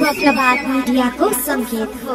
शुभ प्रभात मिडियाको सङ्केत हो।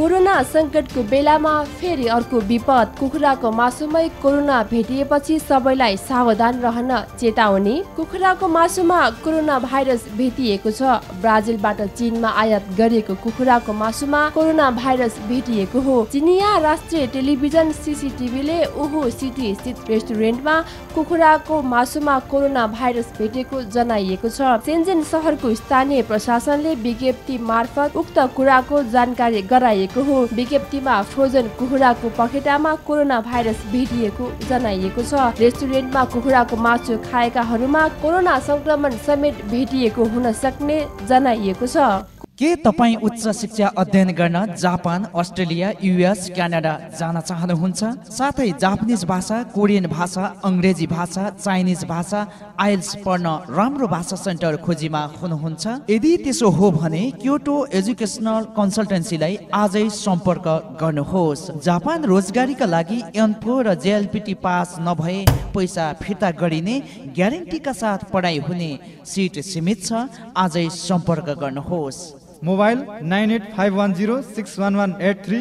कोरोना सङ्कटको बेलामा फेरि अर्को विपद। कुखुराको मासुमै कोरोना भेटिएपछि सबैलाई सावधान रहन चेतावनी। कुखुराको मासुमा कोरोना भाइरस भेटिएको छ। ब्राजिलबाट चीनमा आयात गरिएको कुखुराको मासुमा कोरोना भाइरस भेटिएको हो। चिनिया राष्ट्रिय टेलिभिजन सिसिटिभीले उहु सिटी स्थित रेस्टुरेन्टमा कुखुराको मासुमा कोरोना भाइरस भेटेको जनाइएको छ। सेन्जेन सहरको स्थानीय प्रशासनले विज्ञप्ति मार्फत उक्त कुराको जानकारी गराइएको गरिएको हो विज्ञप्तिमा फ्रोजन कुखुराको पखेटामा कोरोना भाइरस भेटिएको जनाइएको छ। रेस्टुरेन्टमा कुखुराको मासु खाएकाहरूमा कोरोना संक्रमण समेत भेटिएको हुन सक्ने जनाइएको छ। के तपाईँ उच्च शिक्षा अध्ययन गर्न जापान अस्ट्रेलिया युएस क्यानाडा जान चाहनुहुन्छ? साथै जापानिज भाषा कोरियन भाषा अङ्ग्रेजी भाषा चाइनिज भाषा आइल्स पढ्न राम्रो भाषा सेन्टर खोजीमा हुनुहुन्छ? यदि त्यसो हो भने क्योटो एजुकेसनल कन्सल्टेन्सीलाई आजै सम्पर्क गर्नुहोस्। जापान रोजगारीका लागि एनफो र जेएलपिटी पास नभए पैसा फिर्ता गरिने ग्यारेन्टीका साथ पढाइ हुने सिट सीमित छ। आजै सम्पर्क गर्नुहोस्। Mobile nine eight five one zero six one one eight three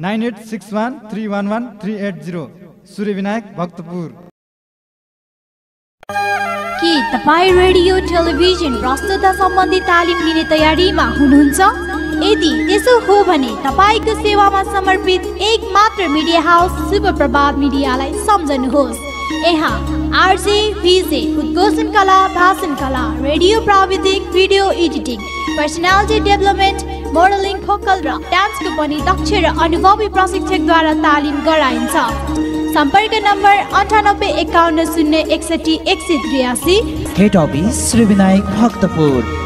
nine eight six one three one one three eight zero. Surya Binayak Bhaktapur. के तपाईँ रेडियो टेलिभिजन प्रस्तुता सम्बन्धी तालिम लिने तयारीमा हुनुहुन्छ? यदि त्यसो हो भने तपाईँको सेवामा समर्पित एक मात्र मिडिया हाउस शुभ प्रभात मिडियालाई सम्झनुहोस्। यहाँ आरजे भिजे उद्घोषण कला भाषण कला रेडियो प्राविधिक video editing personality development modelling vocal र डान्सको पनि दक्ष र अनुभवी प्रशिक्षकद्वारा तालिम गराइन्छ। सम्पर्क नम्बर अन्ठानब्बे एकाउन्न शून्य एकसठी एक सय त्रियासी। Head office Shri Binayak Bhaktapur